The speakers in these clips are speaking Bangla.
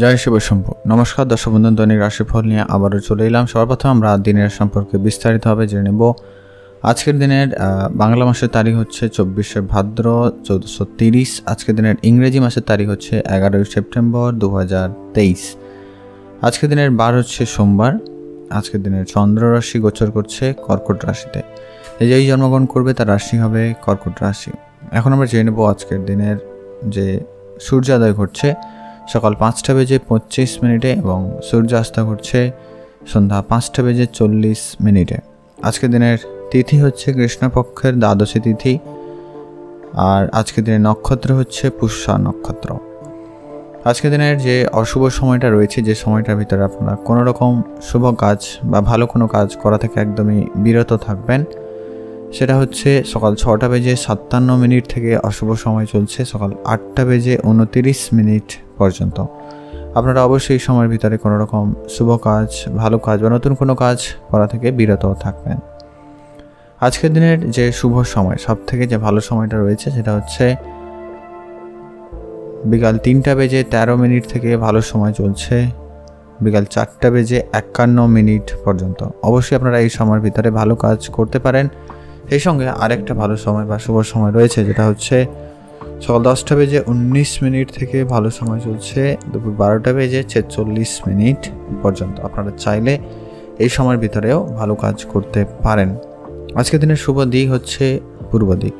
জয় শিব শম্ভু। নমস্কার, দর্শক বন্ধু, দৈনিক রাশিফল নিয়ে আবারও চলে এলাম। সবার প্রথম আমরা দিনের সম্পর্কে বিস্তারিতভাবে জেনে নেব। আজকের দিনের বাংলা মাসের তারিখ হচ্ছে চব্বিশে ভাদ্র চৌদ্দশো তিরিশ। আজকের দিনের ইংরেজি মাসের তারিখ হচ্ছে এগারোই সেপ্টেম্বর দু হাজার তেইশ। আজকের দিনের বার হচ্ছে সোমবার। আজকের দিনের চন্দ্র রাশি গোচর করছে কর্কট রাশিতে। এই যেই জন্মগ্রহণ করবে তার রাশি হবে কর্কট রাশি। এখন আমরা জেনে নেব আজকের দিনের যে সূর্যোদয় ঘটছে। সকাল পাঁচটা বেজে পঁচিশ মিনিটে এবং সূর্যাস্ত ঘটছে সন্ধ্যা পাঁচটা বেজে চল্লিশ মিনিটে। আজকের দিনের তিথি হচ্ছে কৃষ্ণপক্ষের দ্বাদশী তিথি আর আজকের দিনের নক্ষত্র হচ্ছে পুষ্যা নক্ষত্র। আজকের দিনের যে অশুভ সময়টা রয়েছে, যে সময়টার ভিতরে আপনারা কোনো রকম শুভ কাজ বা ভালো কোনো কাজ করা থেকে একদমই বিরত থাকবেন। সেটা হচ্ছে সকাল ছটা বেজে সাতান্ন মিনিট থেকে অশুভ সময় চলছে সকাল আটটা বেজে উনতিরিশ মিনিট পর্যন্ত। আপনারা অবশ্যই সময়ের ভিতরে কোনো রকম শুভ কাজ, ভালো কাজ বা নতুন কোনো কাজ করা থেকে বিরত থাকবেন। আজকের দিনের যে শুভ সময় সব থেকে যে ভালো সময়টা রয়েছে সেটা হচ্ছে বিকাল তিনটা বেজে তেরো মিনিট থেকে ভালো সময় চলছে বিকাল চারটা বেজে একান্ন মিনিট পর্যন্ত। অবশ্যই আপনারা এই সময়ের ভিতরে ভালো কাজ করতে পারেন। সেই সঙ্গে আরেকটা ভালো সময় বা শুভ সময় রয়েছে, যেটা হচ্ছে সকাল দশটা বেজে উনিশ মিনিট থেকে ভালো সময় চলছে, দুপুর বারোটা বেজে ছেচল্লিশ মিনিট পর্যন্ত। আপনারা চাইলে এই সময়ের ভিতরেও ভালো কাজ করতে পারেন। আজকের দিনের শুভ দিক হচ্ছে পূর্ব দিক।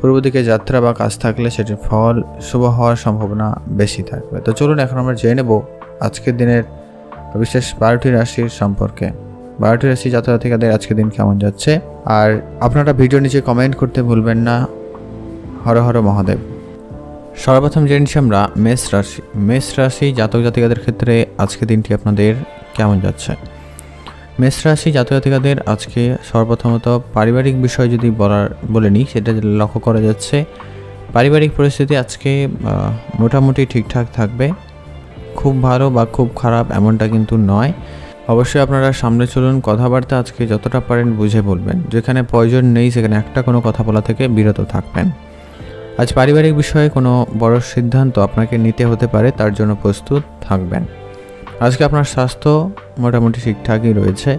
পূর্ব দিকে যাত্রা বা কাজ থাকলে সেটির ফল শুভ হওয়ার সম্ভাবনা বেশি থাকবে। তো চলুন এখন আমরা জেনে নেব আজকের দিনের বিশেষ বারোটি রাশির সম্পর্কে। বারোটি রাশি জাতজাতিকাদের আজকের দিন কেমন যাচ্ছে? আর আপনারা ভিডিও নিচে কমেন্ট করতে ভুলবেন না। হর হর মহাদেব। সর্বপ্রথম জেনে নিচ্ছি আমরা মেষ রাশি। মেষ রাশি জাতক জাতিকাদের ক্ষেত্রে আজকে দিনটি আপনাদের কেমন যাচ্ছে? মেষ রাশি জাতক জাতিকাদের আজকে সর্বপ্রথমত পারিবারিক বিষয় যদি বলার, বলে নিই, সেটা লক্ষ্য করা যাচ্ছে, পারিবারিক পরিস্থিতি আজকে মোটামুটি ঠিকঠাক থাকবে। খুব ভালো বা খুব খারাপ এমনটা কিন্তু নয়। অবশ্যই আপনারা সামনে চলুন, কথাবার্তা আজকে যতটা পারেন বুঝে বলবেন। যেখানে প্রয়োজন নেই, সেখানে একটা কোনো কথা বলা থেকে বিরত থাকবেন। আজ পারিবারিক বিষয়ে কোনো বড় সিদ্ধান্ত আপনাকে নিতে হতে পারে, তার জন্য প্রস্তুত থাকবেন। আজকে আপনার স্বাস্থ্য মোটামুটি ঠিকঠাকই রয়েছে।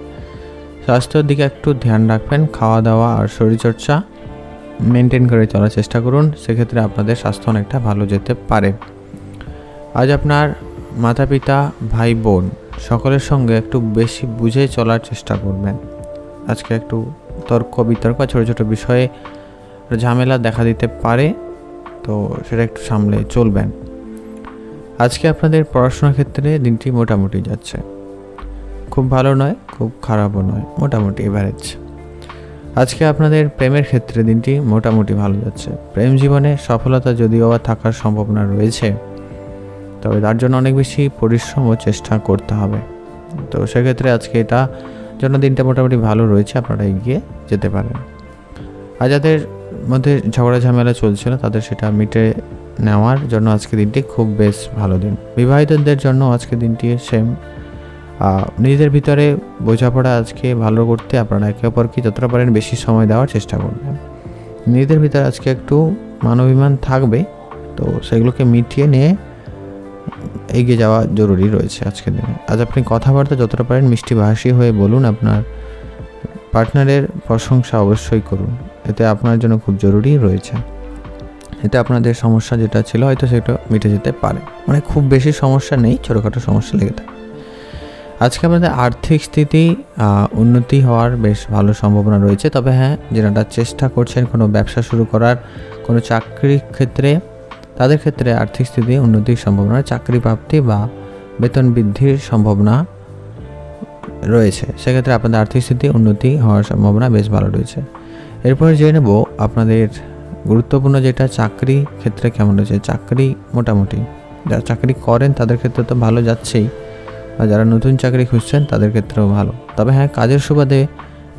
স্বাস্থ্যের দিকে একটু ধ্যান রাখবেন, খাওয়া দাওয়া আর শরীরচর্চা মেনটেন করে চলার চেষ্টা করুন, সেক্ষেত্রে আপনাদের স্বাস্থ্য অনেকটা ভালো যেতে পারে। আজ আপনার মাতা পিতা ভাই বোন সকলের সঙ্গে একটু বেশি বুঝে চলার চেষ্টা করবেন। আজকে একটু তর্ক বিতর্ক, ছোটো ছোটো বিষয়ে ঝামেলা দেখা দিতে পারে, তো সেটা একটু সামলে চলবেন। আজকে আপনাদের পড়াশোনার ক্ষেত্রে দিনটি মোটামুটি যাচ্ছে। খুব ভালো নয়, খুব খারাপও নয়, মোটামুটি এভারেজ আজকে আপনাদের প্রেমের ক্ষেত্রে দিনটি মোটামুটি ভালো যাচ্ছে। প্রেম জীবনে সফলতা যদিও বা থাকার সম্ভাবনা রয়েছে তবে তার জন্য অনেক বেশি পরিশ্রম ও চেষ্টা করতে হবে। তো সেক্ষেত্রে আজকে এটা জন্য দিনটা মোটামুটি ভালো রয়েছে, আপনারা এগিয়ে যেতে পারেন আর যাদের মধ্যে ঝগড়া ঝামেলা চলছিল, তাদের সেটা মিটে নেওয়ার জন্য আজকে দিনটি খুব বেশ ভালো দিন। বিবাহিতদের জন্য আজকে দিনটি সেম নিজেদের ভিতরে বোঝাপড়া আজকে ভালো করতে আপনারা একে অপরকে যতটা পারেন বেশি সময় দেওয়ার চেষ্টা করবেন। নিজেদের ভিতরে আজকে একটু মানবিমান থাকবে, তো সেগুলোকে মিটিয়ে নিয়ে এগিয়ে যাওয়া জরুরি রয়েছে আজকের দিনে। আজ আপনি কথাবার্তা যতটা পারেন মিষ্টি ভাষী হয়ে বলুন, আপনার পার্টনারের প্রশংসা অবশ্যই করুন। এতে আপনার জন্য খুব জরুরি রয়েছে। এতে আপনাদের সমস্যা যেটা ছিল হয়তো সেটা মিটে যেতে পারে। মানে খুব বেশি সমস্যা নেই, ছোটোখাটো সমস্যা লেগে থাকে। আজকে আপনাদের আর্থিক স্থিতি উন্নতি হওয়ার বেশ ভালো সম্ভাবনা রয়েছে। তবে হ্যাঁ যেটা চেষ্টা করছেন কোনো ব্যবসা শুরু করার, কোনো চাকরির ক্ষেত্রে তাদের ক্ষেত্রে আর্থিক স্থিতি, উন্নতির সম্ভাবনা, চাকরি প্রাপ্তি বা বেতন বৃদ্ধির সম্ভাবনা রয়েছে। সেক্ষেত্রে আপনাদের আর্থিক স্থিতি, উন্নতি হওয়ার সম্ভাবনা বেশ ভালো রয়েছে। এরপরে জেনে নেব আপনাদের গুরুত্বপূর্ণ যেটা, চাকরি ক্ষেত্রে কেমন রয়েছে? চাকরি মোটামুটি, যারা চাকরি করেন তাদের ক্ষেত্রে তো ভালো যাচ্ছেই, আর যারা নতুন চাকরি খুঁজছেন তাদের ক্ষেত্রেও ভালো। তবে হ্যাঁ কাজের সুবাদে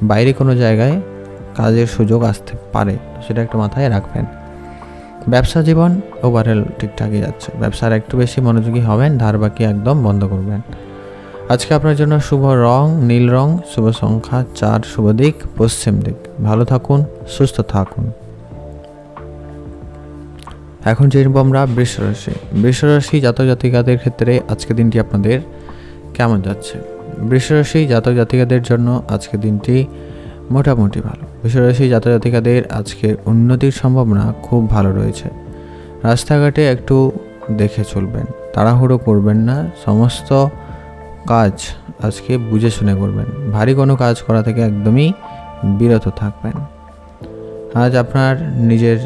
বাইরে কোনো জায়গায় কাজের সুযোগ আসতে পারে, সেটা একটু মাথায় রাখবেন। ব্যবসা জীবন ওভারঅল ঠিকঠাকই যাচ্ছে। ব্যবসার একটু বেশি মনোযোগী হবেন, ধার বাকি একদম বন্ধ করবেন। আজকে আপনার জন্য শুভ রং, নীল রং, শুভ সংখ্যা, চার শুভ দিক, পশ্চিম দিক। ভালো থাকুন, সুস্থ থাকুন। এখন জেনব আমরা বৃষরাশি। বৃষরাশি জাতক জাতিকাদের ক্ষেত্রে আজকে দিনটি আপনাদের কেমন যাচ্ছে? বৃষরাশি জাতক জাতিকাদের জন্য আজকে দিনটি মোটামুটি ভালো। বৃষরাশি জাতক জাতিকাদের আজকের উন্নতির সম্ভাবনা খুব ভালো রয়েছে। রাস্তাঘাটে একটু দেখে চলবেন, তাড়াহুড়ো করবেন না, সমস্ত কাজ আজকে বুঝে শুনে করবেন। ভারী কোনো কাজ করা থেকে একদমই বিরত থাকবেন। আজ আপনার নিজের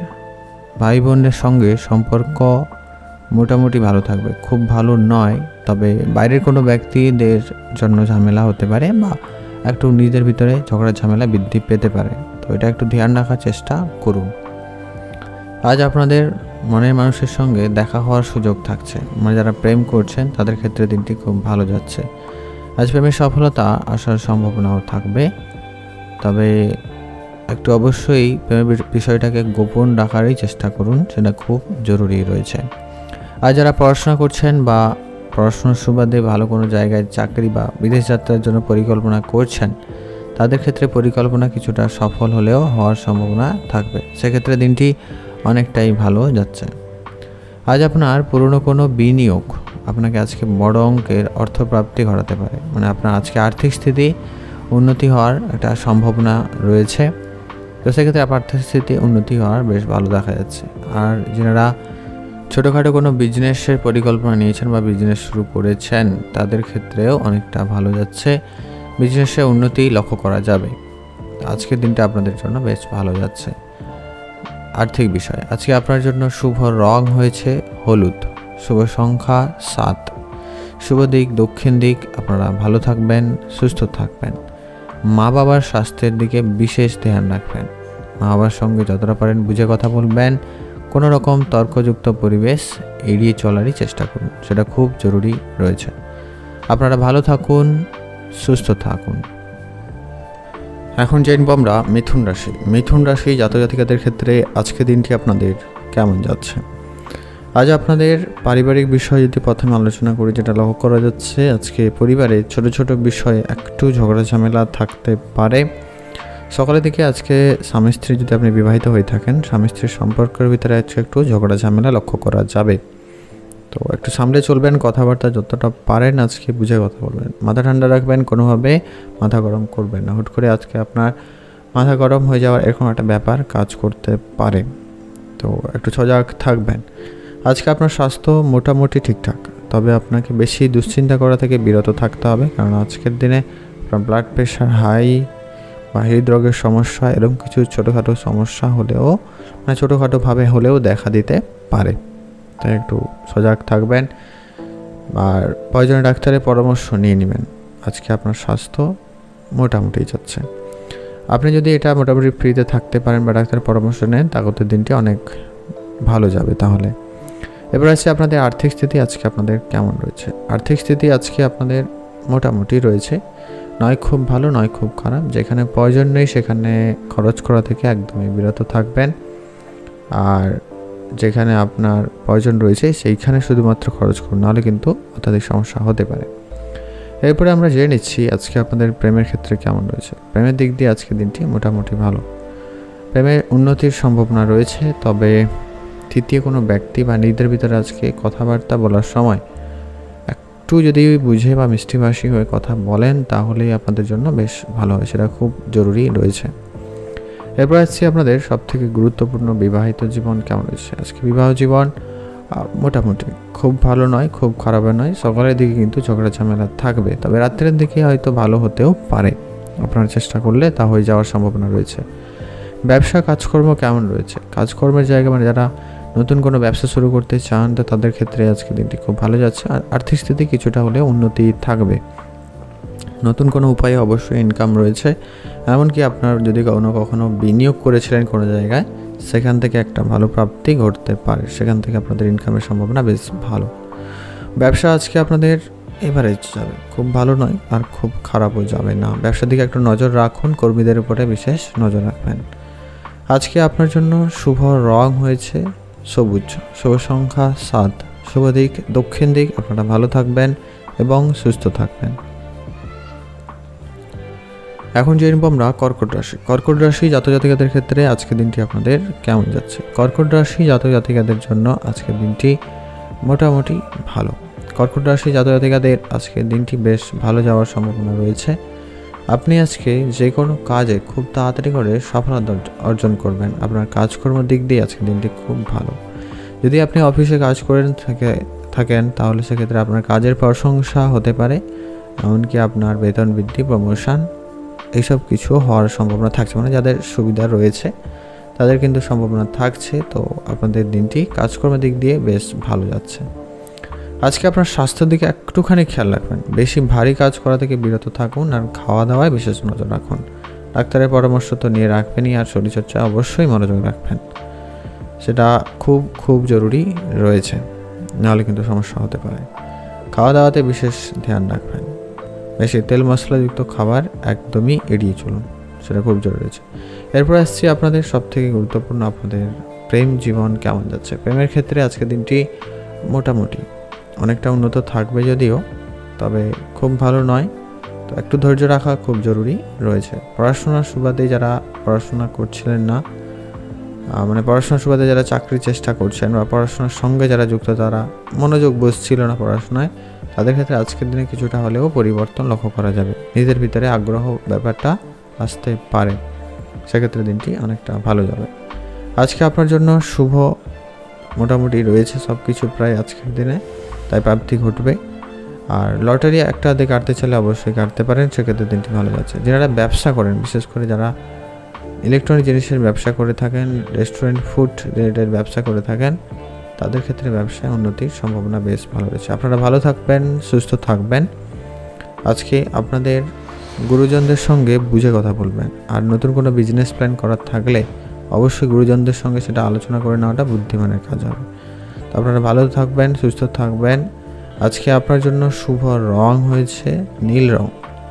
ভাই বোনের সঙ্গে সম্পর্ক মোটামুটি ভালো থাকবে। খুব ভালো নয়, তবে বাইরের কোনো ব্যক্তিদের জন্য ঝামেলা হতে পারে বা একটু নিজেদের ভিতরে ঝগড়া ঝামেলা বৃদ্ধি পেতে পারে। তো এটা একটু ধ্যান রাখার চেষ্টা করুন। আজ আপনাদের মনের মানুষের সঙ্গে দেখা হওয়ার সুযোগ থাকছে। মানে যারা প্রেম করছেন, তাদের ক্ষেত্রে দিনটি খুব ভালো যাচ্ছে। আজ প্রেমের সফলতা আসার সম্ভাবনাও থাকবে। তবে একটু অবশ্যই প্রেমের বিষয়টাকে গোপন রাখারই চেষ্টা করুন। সেটা খুব জরুরি রয়েছে। আর যারা পড়াশোনা করছেন বা পড়াশোনার সুবাদে ভালো কোনো জায়গায় চাকরি বা বিদেশ যাত্রার জন্য পরিকল্পনা করছেন, তাদের ক্ষেত্রে পরিকল্পনা কিছুটা সফল হলেও হওয়ার সম্ভাবনা থাকবে। সেক্ষেত্রে দিনটি অনেকটাই ভালো যাচ্ছে। আজ আপনার পুরনো কোনো বিনিয়োগ আপনাকে আজকে বড় অঙ্কের অর্থপ্রাপ্তি ঘটাতে পারে। মানে আপনার আজকে আর্থিক স্থিতি উন্নতি হওয়ার একটা সম্ভাবনা রয়েছে। তো সেক্ষেত্রে আপনার আর্থিক স্থিতি উন্নতি হওয়ার বেশ ভালো দেখা যাচ্ছে। আর যারা ছোটোখাটো কোনো বিজনেসের পরিকল্পনা নিয়েছেন বা বিজনেস শুরু করেছেন, তাদের ক্ষেত্রেও অনেকটা ভালো যাচ্ছে। বিজনেসে উন্নতি লক্ষ্য করা যাবে। আজকের দিনটা আপনাদের জন্য বেশ ভালো যাচ্ছে। আর্থিক বিষয়, আজকে আপনার জন্য শুভ রং হয়েছে হলুদ। শুভ সংখ্যা সাত। শুভ দিক, দক্ষিণ দিক, আপনারা ভালো থাকবেন, সুস্থ থাকবেন। মা বাবার স্বাস্থ্যের দিকে বিশেষ ধ্যান রাখবেন। মা বাবার সঙ্গে যতটা পারেন বুঝে কথা বলবেন। কোনো রকম তর্কযুক্ত পরিবেশ এড়িয়ে চলারই চেষ্টা করুন, সেটা খুব জরুরি রয়েছে। আপনারা ভালো থাকুন, সুস্থ থাকুন। এখন জানব আমরা মিথুন রাশি। মিথুন রাশি জাতজাতিকাদের ক্ষেত্রে আজকে দিনটি আপনাদের কেমন যাচ্ছে? আজ আপনাদের পারিবারিক বিষয় যদি প্রথমে আলোচনা করি, যেটা লক্ষ্য করা যাচ্ছে, আজকে পরিবারে ছোট ছোট বিষয়ে একটু ঝগড়া ঝামেলা থাকতে পারে। সকালে দিকে আজকে স্বামী স্ত্রী যদি আপনি বিবাহিত হয়ে থাকেন, স্বামী স্ত্রীর সম্পর্কের ভিতরে আজকে একটু ঝগড়া ঝামেলা লক্ষ্য করা যাবে। তো একটু সামলে চলবেন, কথাবার্তা যতটা পারেন আজকে বুঝে কথা বলবেন। মাথা ঠান্ডা রাখবেন, কোনোভাবে মাথা গরম করবেন না। হুট করে আজকে আপনার মাথা গরম হয়ে যাওয়ার এরকম একটা ব্যাপার কাজ করতে পারে। তো একটু সজাগ থাকবেন। আজকে আপনার স্বাস্থ্য মোটামুটি ঠিকঠাক, তবে আপনাকে বেশি দুশ্চিন্তা করা থেকে বিরত থাকতে হবে, কারণ আজকের দিনে আপনার ব্লাড প্রেশার হাই হৃদরোগের সমস্যা এরকম কিছু ছোটোখাটো সমস্যা হলেও মানে ছোটোখাটোভাবে হলেও দেখা দিতে পারে। তাই একটু সজাগ থাকবেন আর প্রয়োজনীয় ডাক্তারের পরামর্শ নিয়ে নেবেন। আজকে আপনার স্বাস্থ্য মোটামুটি যাচ্ছে। আপনি যদি এটা মোটামুটি ফ্রিতে থাকতে পারেন বা ডাক্তারের পরামর্শ নেন তাগতের দিনটি অনেক ভালো যাবে তাহলে। এবার আছে আপনাদের আর্থিক স্থিতি আজকে আপনাদের কেমন রয়েছে? আর্থিক স্থিতি আজকে আপনাদের মোটামুটি রয়েছে। নয় খুব ভালো, নয় খুব খারাপ। যেখানে প্রয়োজন নেই সেখানে খরচ করা থেকে একদমই বিরত থাকবেন। আর যেখানে আপনার প্রয়োজন রয়েছে সেইখানে শুধুমাত্র খরচ করুন, নাহলে কিন্তু অত্যাধিক সমস্যা হতে পারে। এরপরে আমরা জেনে নিচ্ছি আজকে আপনাদের প্রেমের ক্ষেত্রে কেমন রয়েছে। প্রেমের দিক দিয়ে আজকে দিনটি মোটামুটি ভালো। প্রেমের উন্নতির সম্ভাবনা রয়েছে, তবে তৃতীয় কোনো ব্যক্তি বা নিজেদের ভিতরে আজকে কথাবার্তা বলার সময় একটু যদি বুঝে বা মিষ্টিভাষী হয়ে কথা বলেন, তাহলেই আপনাদের জন্য বেশ ভালো হয়। সেটা খুব জরুরি রয়েছে। এরপর আসছি আপনাদের সব থেকে গুরুত্বপূর্ণ বিবাহিত জীবন কেমন রয়েছে? আজকে বিবাহ জীবন মোটামুটি খুব ভালো নয়, খুব খারাপও নয়। সকালের দিকে কিন্তু ঝগড়া ঝামেলা থাকবে। তবে রাত্রের দিকে হয়তো ভালো হতেও পারে। আপনার চেষ্টা করলে তা হয়ে যাওয়ার সম্ভাবনা রয়েছে। ব্যবসা কাজকর্ম কেমন রয়েছে? কাজকর্মের জায়গা মানে যারা নতুন কোনো ব্যবসা শুরু করতে চান, তো তাদের ক্ষেত্রে আজকে দিনটি খুব ভালো যাচ্ছে। আর আর্থিক স্থিতি কিছুটা হলে উন্নতি থাকবে। নতুন কোনো উপায়ে অবশ্যই ইনকাম রয়েছে। এমনকি আপনার যদি কখনো কখনো বিনিয়োগ করেছিলেন কোনো জায়গায়, সেখান থেকে একটা ভালো প্রাপ্তি ঘটতে পারে। সেখান থেকে আপনাদের ইনকামের সম্ভাবনা বেশ ভালো। ব্যবসা আজকে আপনাদের এভারেজ যাবে। খুব ভালো নয়, আর খুব খারাপও যাবে না। ব্যবসার দিকে একটু নজর রাখুন, কর্মীদের উপরে বিশেষ নজর রাখবেন। আজকে আপনার জন্য শুভ রং হয়েছে। সবুজ, শুভ সংখ্যা সাত। শুভ দিক, দক্ষিণ দিক, আপনারা ভালো থাকবেন এবং সুস্থ থাকবেন। এখন জেনে নেব আমরা কর্কট রাশি। কর্কট রাশি জাতজাতিকাদের ক্ষেত্রে আজকের দিনটি আপনাদের কেমন যাচ্ছে? কর্কট রাশি জাতজাতিকাদের জন্য আজকের দিনটি মোটামুটি ভালো। কর্কট রাশি জাতজাতিকাদের আজকের দিনটি বেশ ভালো যাওয়ার সম্ভাবনা রয়েছে। আপনি আজকে যে কোনো কাজে খুব তাড়াতাড়ি করে সফলতা অর্জন করবেন। আপনার কাজকর্মের দিক দিয়ে আজকের দিনটি খুব ভালো। যদি আপনি অফিসে কাজ করেন থাকে, থাকেন, তাহলে সেক্ষেত্রে আপনার কাজের প্রশংসা হতে পারে। এমনকি আপনার বেতন বৃদ্ধি প্রমোশন এইসব কিছু হওয়ার সম্ভাবনা থাকছে। মানে যাদের সুবিধা রয়েছে, তাদের কিন্তু সম্ভাবনা থাকছে। তো আপনাদের দিনটি কাজকর্মের দিক দিয়ে বেশ ভালো যাচ্ছে। আজকে আপনার স্বাস্থ্যের দিকে একটুখানি খেয়াল রাখবেন। বেশি ভারী কাজ করা থেকে বিরত থাকুন আর খাওয়া দাওয়ায় বিশেষ নজর রাখুন। ডাক্তারের পরামর্শ তো নিয়ে রাখবেনই আর শরীরচর্চা অবশ্যই মনোযোগ রাখবেন। সেটা খুব খুব জরুরি রয়েছে। নাহলে কিন্তু সমস্যা হতে পারে। খাওয়া দাওয়াতে বিশেষ ধ্যান রাখবেন। বেশি তেল মশলাযুক্ত খাবার একদমই এড়িয়ে চলুন। সেটা খুব জরুরি আছে এরপর আসছি আপনাদের সবথেকে গুরুত্বপূর্ণ আপনাদের প্রেম জীবন কেমন যাচ্ছে? প্রেমের ক্ষেত্রে আজকের দিনটি মোটামুটি অনেকটা উন্নত থাকবে যদিও, তবে খুব ভালো নয়। তো একটু ধৈর্য রাখা খুব জরুরি রয়েছে। পড়াশোনার সুবাদে যারা পড়াশোনা করছিলেন না মানে পড়াশোনার সুবাদে যারা চাকরির চেষ্টা করছেন বা পড়াশোনার সঙ্গে যারা যুক্ত, তারা মনোযোগ বসছিল না পড়াশোনায়। তাদের ক্ষেত্রে আজকের দিনে কিছুটা হলেও পরিবর্তন লক্ষ্য করা যাবে। নিজেদের ভিতরে আগ্রহ ব্যাপারটা আসতে পারে। সেক্ষেত্রে দিনটি অনেকটা ভালো যাবে। আজকে আপনার জন্য শুভ, মোটামুটি রয়েছে সব কিছু প্রায় আজকের দিনে। তাই প্রাপ্তি ঘটবে। আর লটারি একটা দিয়ে কাটতে চাইলে অবশ্যই কাটতে পারেন, সেক্ষেত্রে দিনটি ভালো যাচ্ছে। যারা ব্যবসা করেন, বিশেষ করে যারা ইলেকট্রনিক জিনিসের ব্যবসা করে থাকেন রেস্টুরেন্ট ফুড রিলেটেড ব্যবসা করে থাকেন, তাদের ক্ষেত্রে ব্যবসায় উন্নতির সম্ভাবনা বেশ ভালো রয়েছে। আপনারা ভালো থাকবেন, সুস্থ থাকবেন। আজকে আপনাদের গুরুজনদের সঙ্গে বুঝে কথা বলবেন। আর নতুন কোনো বিজনেস প্ল্যান করার থাকলে অবশ্যই গুরুজনদের সঙ্গে সেটা আলোচনা করে নেওয়াটা বুদ্ধিমানের কাজ হবে। তো আপনারা ভালো থাকবেন, সুস্থ থাকবেন। আজকে আপনার জন্য শুভ রং হয়েছে নীল রং।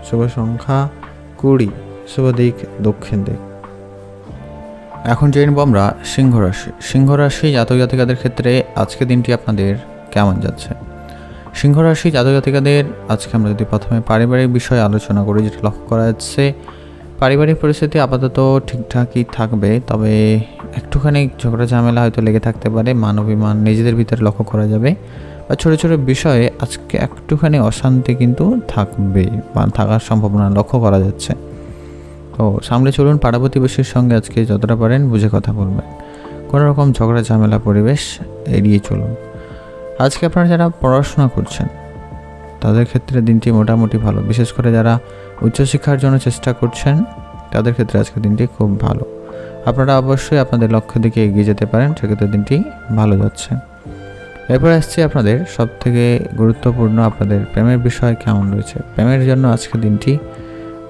শুভ সংখ্যা কুড়ি, শুভ দিক দক্ষিণ দিক। এখন জেনে নেব আমরা সিংহ রাশি। সিংহ রাশি জাতক জাতিকাদের ক্ষেত্রে আজকে দিনটি আপনাদের কেমন যাচ্ছে? সিংহ রাশি জাতক জাতিকাদের, আজকে আমরা যদি প্রথমে পারিবারিক বিষয়ে আলোচনা করি, যেটা লক্ষ্য করা যাচ্ছে পারিবারিক পরিস্থিতি আপাতত ঠিকঠাকই থাকবে, তবে একটুখানি ঝগড়া ঝামেলা হয়তো লেগে থাকতে পারে মান অভিমান নিজেদের ভিতরে লক্ষ্য করা যাবে। বা ছোটো ছোটো বিষয়ে আজকে একটুখানি অশান্তি কিন্তু থাকবে, বা থাকার সম্ভাবনা লক্ষ্য করা যাচ্ছে। তো সামনে চলুন পাড়া প্রতিবেশীর সঙ্গে আজকে যতটা পারেন বুঝে কথা বলবেন। কোনো রকম ঝগড়া ঝামেলা পরিবেশ এড়িয়ে চলুন। আজকে আপনারা যারা পড়াশোনা করছেন, তাদের ক্ষেত্রে দিনটি মোটামুটি ভালো। বিশেষ করে যারা উচ্চশিক্ষার জন্য চেষ্টা করছেন, তাদের ক্ষেত্রে আজকে দিনটি খুব ভালো। আপনারা অবশ্যই আপনাদের লক্ষ্যের দিকে এগিয়ে যেতে পারেন, সেক্ষেত্রে দিনটি ভালো যাচ্ছে। এরপর আসছে আপনাদের সব থেকে গুরুত্বপূর্ণ আপনাদের প্রেমের বিষয় কেমন রয়েছে? প্রেমের জন্য আজকে দিনটি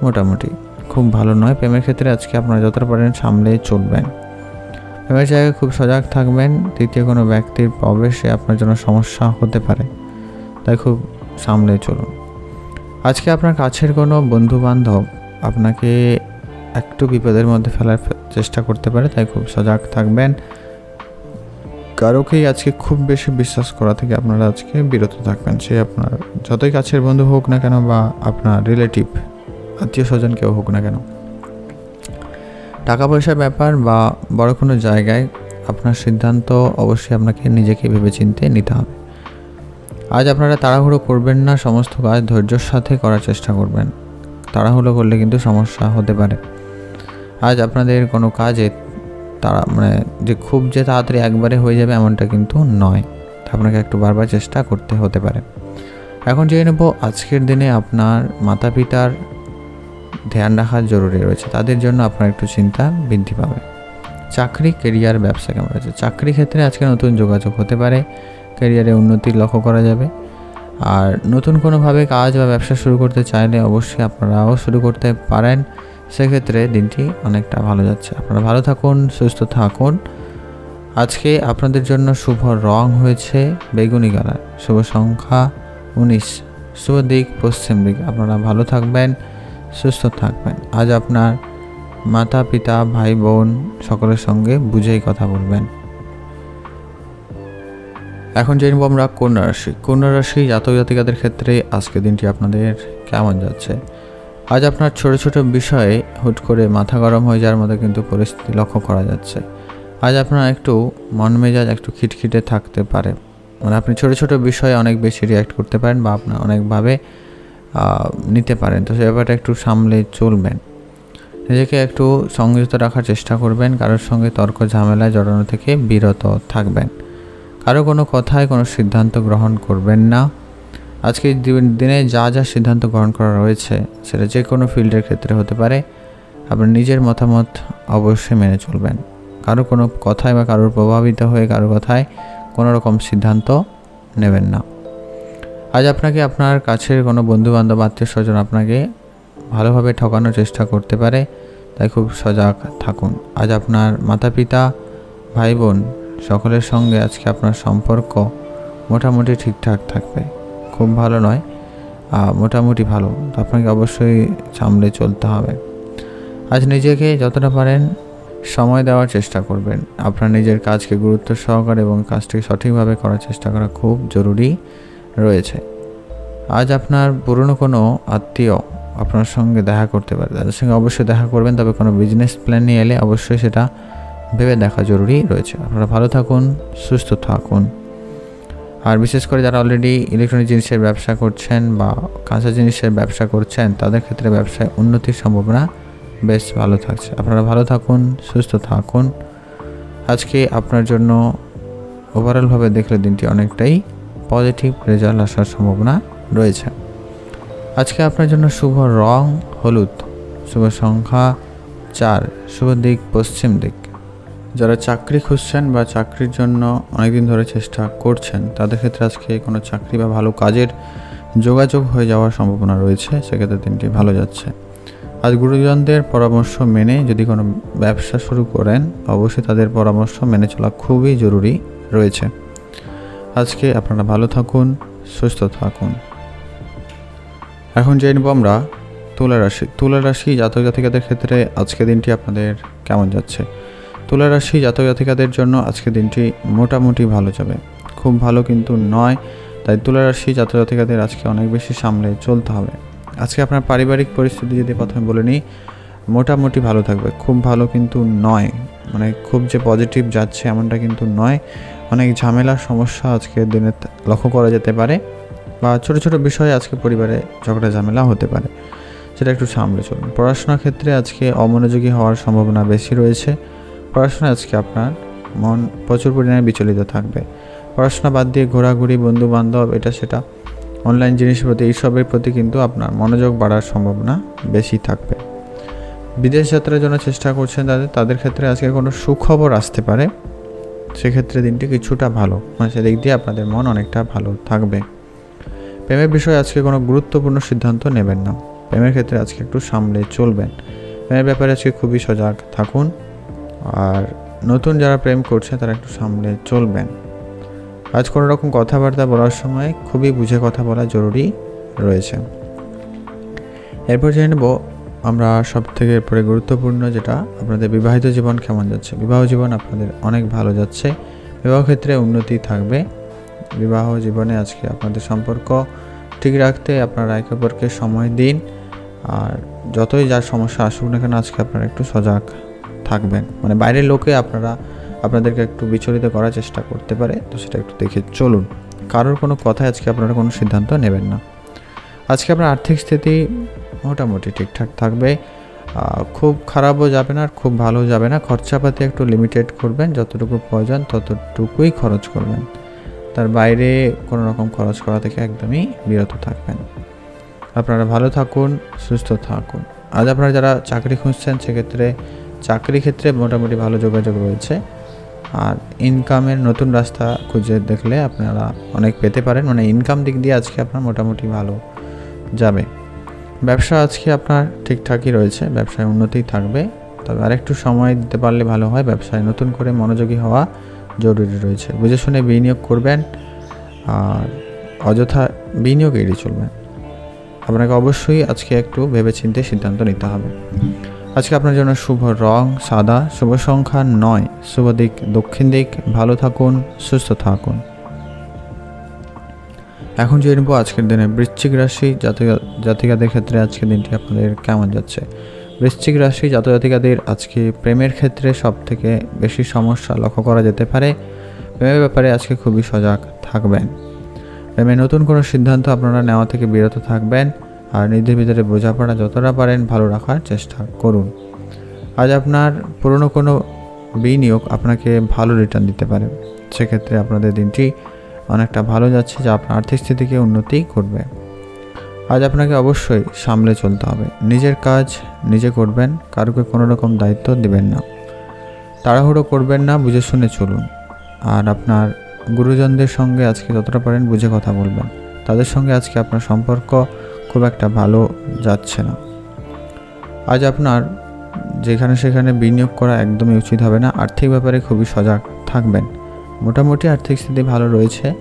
মোটামুটি খুব ভালো নয়। প্রেমের ক্ষেত্রে আজকে আপনারা যতটা পারেন সামলে চলবেন। প্রেমের জায়গায় খুব সজাগ থাকবেন তৃতীয় কোনো ব্যক্তির প্রবেশে আপনার জন্য সমস্যা হতে পারে, তাই খুব সামলে চলুন। আজকে আপনার কাছের কোনো বন্ধু বান্ধব আপনাকে একটু বিপদের মধ্যে ফেলার চেষ্টা করতে পারে, তাই খুব সজাগ থাকবেন। কারোকেই আজকে খুব বেশি বিশ্বাস করা থেকে আপনারা আজকে বিরত থাকবেন। সে আপনার, যতই কাছের বন্ধু হোক না কেন বা আপনার রিলেটিভ আত্মীয় স্বজন কেউ হোক না কেন। টাকা পয়সার ব্যাপার বা বড় কোনো জায়গায় আপনার সিদ্ধান্ত অবশ্যই আপনাকে নিজেকে ভেবেচিন্তে নিতে হবে। আজ আপনারা তাড়াহুড়ো করবেন না, সমস্ত কাজ ধৈর্যর সাথে করার চেষ্টা করবেন। তাড়াহুড়ো করলে কিন্তু সমস্যা হতে পারে। আজ আপনাদের কোনো কাজে তারা মানে যে খুব যে তাড়াতাড়ি একবারে হয়ে যাবে এমনটা কিন্তু নয়। আপনাকে একটু বারবার চেষ্টা করতে হতে পারে। এখন জেনে নেব আজকের দিনে আপনার মাতা পিতার ধ্যান রাখা জরুরি রয়েছে। তাদের জন্য আপনার একটু চিন্তা বৃদ্ধি পাবে। চাকরি কেরিয়ার ব্যবসা কেমন রয়েছে? চাকরি ক্ষেত্রে আজকে নতুন যোগাযোগ হতে পারে। ক্যারিয়ারে উন্নতি লক্ষ্য করা যাবে। আর নতুন কোনোভাবে কাজ বা ব্যবসা শুরু করতে চাইলে অবশ্যই আপনারাও শুরু করতে পারেন। সেক্ষেত্রে দিনটি অনেকটা ভালো যাচ্ছে। আপনারা ভালো থাকুন, সুস্থ থাকুন। আজকে আপনাদের জন্য শুভ রং হয়েছে বেগুনি কালার। শুভ সংখ্যা উনিশ। শুভ দিক পশ্চিম দিক। আপনারা ভালো থাকবেন, সুস্থ থাকবেন। আজ আপনার মাতা পিতা ভাই বোন সকলের সঙ্গে বুঝেই কথা বলবেন। এখন জেনব আমরা কন্যা রাশি। কন্যা রাশি জাতক জাতিকাদের ক্ষেত্রে আজকে দিনটি আপনাদের কেমন যাচ্ছে? আজ আপনার ছোট ছোট বিষয়ে হুট করে মাথা গরম হয়ে যাওয়ার মতো কিন্তু পরিস্থিতি লক্ষ্য করা যাচ্ছে। আজ আপনার একটু মন মেজাজ একটু খিটখিটে থাকতে পারে। মানে আপনি ছোট ছোট বিষয়ে অনেক বেশি রিয়াক্ট করতে পারেন বা আপনার অনেকভাবে নিতে পারেন। তো সে ব্যাপারটা একটু সামলে চলবেন। নিজেকে একটু সংযত রাখার চেষ্টা করবেন। কারোর সঙ্গে তর্ক ঝামেলায় জড়ানো থেকে বিরত থাকবেন। কারও কোনো কথায় কোনো সিদ্ধান্ত গ্রহণ করবেন না। আজকে দিনে যা যা সিদ্ধান্ত গ্রহণ করা রয়েছে, সেটা যে কোনো ফিল্ডের ক্ষেত্রে হতে পারে। আপনার নিজের মতামত অবশ্যই মেনে চলবেন। কারও কোনো কথায় বা কারোর প্রভাবিত হয়ে কারও কথায় কোনো রকম সিদ্ধান্ত নেবেন না। আজ আপনাকে আপনার কাছের কোনো বন্ধুবান্ধব আত্মীয় স্বজন আপনাকে ভালোভাবে ঠকানোর চেষ্টা করতে পারে, তাই খুব সজাগ থাকুন। আজ আপনার মাতা পিতা ভাই বোন সকলের সঙ্গে আজকে আপনার সম্পর্ক মোটামুটি ঠিকঠাক থাকবে। খুব ভালো নয় মোটামুটি ভালো। তো আপনাকে অবশ্যই সামলে চলতে হবে। আজ নিজেকে যতটা পারেন সময় দেওয়ার চেষ্টা করবেন। আপনার নিজের কাজকে গুরুত্ব সহকারে এবং কাজটিকে সঠিকভাবে করার চেষ্টা করা খুব জরুরি রয়েছে। আজ আপনার পুরনো কোনো আত্মীয় আপনার সঙ্গে দেখা করতে পারে, তাদের সঙ্গে অবশ্যই দেখা করবেন, তবে কোনো বিজনেস প্ল্যান নিয়ে এলে অবশ্যই সেটা ভেবে দেখা জরুরি রয়েছে। আপনারা ভালো থাকুন, সুস্থ থাকুন। আর বিশেষ করে যারা অলরেডি ইলেকট্রনিক জিনিসের ব্যবসা করছেন বা কাঁচা জিনিসের ব্যবসা করছেন, তাদের ক্ষেত্রে ব্যবসায় উন্নতির সম্ভাবনা বেশ ভালো থাকছে। আপনারা ভালো থাকুন, সুস্থ থাকুন। আজকে আপনার জন্য ওভারঅলভাবে দেখলে দিনটি অনেকটাই পজিটিভ রেজাল্ট আসার সম্ভাবনা রয়েছে। আজকে আপনার জন্য শুভ রং হলুদ। শুভ সংখ্যা চার। শুভ দিক, পশ্চিম দিক। যারা চাকরি খুঁজছেন বা চাকরির জন্য অনেকদিন ধরে চেষ্টা করছেন, তাদের ক্ষেত্রে আজকে কোনো চাকরি বা ভালো কাজের যোগাযোগ হয়ে যাওয়ার সম্ভাবনা রয়েছে, সেক্ষেত্রে দিনটি ভালো যাচ্ছে। আজ গুরুজনদের পরামর্শ মেনে যদি কোনো ব্যবসা শুরু করেন, অবশ্যই তাদের পরামর্শ মেনে চলা খুবই জরুরি রয়েছে। আজকে আপনারা ভালো থাকুন, সুস্থ থাকুন। এখন জেনে নেব আমরা তুলা রাশি তুলা রাশি জাতক জাতিকাদের ক্ষেত্রে আজকে দিনটি আপনাদের কেমন যাচ্ছে। তুলা রাশি জাতক জাতিকাদের জন্য আজকে দিনটি মোটামুটি ভালো যাবে। খুব ভালো কিন্তু নয়, তাই তুলা রাশি জাতক জাতিকাদের আজকে অনেক বেশি সামলে চলতে হবে। আজকে আপনার পারিবারিক পরিস্থিতি যদি প্রথমে বলে নিই, মোটামুটি ভালো থাকবে। খুব ভালো কিন্তু নয় মানে খুব যে পজিটিভ যাচ্ছে এমনটা কিন্তু নয়। অনেক ঝামেলার সমস্যা আজকে দিনে লক্ষ্য করা যেতে পারে বা ছোট ছোট বিষয়ে আজকে পরিবারে ঝগড়া ঝামেলা হতে পারে। সেটা একটু সামলে চলুন। পড়াশোনার ক্ষেত্রে আজকে অমনোযোগী হওয়ার সম্ভাবনা বেশি রয়েছে। পড়াশোনা আজকে আপনার, মন প্রচুর পরিমাণে বিচলিত থাকবে। পড়াশোনা বাদ দিয়ে ঘোরাঘুরি বন্ধু বান্ধব এটা সেটা। অনলাইন জিনিসের প্রতি, এইসবের প্রতি কিন্তু আপনার মনোযোগ বাড়ার সম্ভাবনা বেশি থাকবে। বিদেশ যাত্রার জন্য চেষ্টা করছেন তাদের তাদের ক্ষেত্রে আজকে কোনো সুখবর আসতে পারে। সেক্ষেত্রে দিনটি কিছুটা ভালো। মানে সেদিক দিয়ে আপনাদের মন অনেকটা ভালো থাকবে। প্রেমের বিষয়ে আজকে কোনো গুরুত্বপূর্ণ সিদ্ধান্ত নেবেন না। প্রেমের ক্ষেত্রে আজকে একটু সামলে চলবেন। প্রেমের ব্যাপারে আজকে খুবই সজাগ থাকুন। আর নতুন যারা প্রেম করছে, তারা একটু সামলে চলবেন। আজ কোনো রকম কথাবার্তা বলার সময় খুবই বুঝে কথা বলা জরুরি রয়েছে। এরপর জেনে নেব আমরা সব থেকে এরপরে গুরুত্বপূর্ণ যেটা, আপনাদের বিবাহিত জীবন কেমন যাচ্ছে। বিবাহ জীবন আপনাদের অনেক ভালো যাচ্ছে। বিবাহ ক্ষেত্রে উন্নতি থাকবে। বিবাহ জীবনে আজকে আপনাদের সম্পর্ক ঠিক রাখতে আপনারা একে অপরকে সময় দিন। আর যতই যার সমস্যা আসুক না কেন, আজকে আপনারা একটু সজাগ থাকবেন। মানে বাইরের লোকে আপনারা, আপনাদেরকে একটু বিচলিত করার চেষ্টা করতে পারে, তো সেটা একটু দেখে চলুন। কারোর কোনো কথায় আজকে আপনারা কোনো সিদ্ধান্ত নেবেন না। আজকে আপনার আর্থিক স্থিতি মোটামুটি ঠিকঠাক থাকবে। খুব খারাপও যাবে না, আর খুব ভালো যাবে না। খরচাপাতি একটু লিমিটেড করবেন, যতটুকু প্রয়োজন ততটুকুই খরচ করবেন। তার বাইরে কোনো রকম খরচ করা থেকে একদমই বিরত থাকবেন। আপনারা ভালো থাকুন, সুস্থ থাকুন। আজ আপনারা যারা চাকরি খুঁজছেন, সেক্ষেত্রে চাকরি ক্ষেত্রে মোটামুটি ভালো যোগাযোগ রয়েছে। আর ইনকামের নতুন রাস্তা খুঁজে দেখলে আপনারা অনেক পেতে পারেন। মানে ইনকাম দিক দিয়ে আজকে আপনার মোটামুটি ভালো যাবে। ব্যবসা আজকে আপনার ঠিকঠাকই রয়েছে, ব্যবসায় উন্নতি থাকবে। তবে আরেকটু সময় দিতে পারলে ভালো হয়, ব্যবসায় নতুন করে মনোযোগী হওয়া জরুরি রয়েছে। বুঝে শুনে বিনিয়োগ করবেন আর অযথা বিনিয়োগ এড়িয়ে চলবেন আপনাকে অবশ্যই আজকে একটু ভেবেচিন্তে সিদ্ধান্ত নিতে হবে। আজকে আপনার জন্য শুভ রং, সাদা, শুভ সংখ্যা নয়। শুভ দিক, দক্ষিণ দিক, ভালো থাকুন, সুস্থ থাকুন। এখন যে নেব আজকের দিনে বৃশ্চিক রাশি জাতিকা ক্ষেত্রে আজকের দিনটি আপনাদের কেমন যাচ্ছে। বৃশ্চিক রাশি জাতজাতিকাদের আজকে প্রেমের ক্ষেত্রে সব থেকে বেশি সমস্যা লক্ষ্য করা যেতে পারে। প্রেমের ব্যাপারে আজকে খুবই সজাগ থাকবেন। প্রেমে নতুন কোনো সিদ্ধান্ত আপনারা নেওয়া থেকে বিরত থাকবেন। আর নিজের ভিতরে বোঝাপড়া যতটা পারেন ভালো রাখার চেষ্টা করুন। আজ আপনার পুরনো কোনো বিনিয়োগ আপনাকে ভালো রিটার্ন দিতে পারে। সেক্ষেত্রে আপনাদের দিনটি অনেকটা ভালো যাচ্ছে, যা আপনার আর্থিক স্থিতিকে উন্নতি করবে। আজ আপনাকে অবশ্যই সামলে চলতে হবে। নিজের কাজ নিজে করবেন, কারোকে কোনো রকম দায়িত্ব দেবেন না। তাড়াহুড়ো করবেন না, বুঝে শুনে চলুন। আর আপনার গুরুজনদের সঙ্গে আজকে যতটা পারেন বুঝে কথা বলবেন। তাদের সঙ্গে আজকে আপনার সম্পর্ক খুব একটা ভালো যাচ্ছে না। আজ আপনার যেখানে সেখানে বিনিয়োগ করা একদমই উচিত হবে না। আর্থিক ব্যাপারে খুবই সজাগ থাকবেন। মোটামুটি আর্থিক স্থিতি ভালো রয়েছে।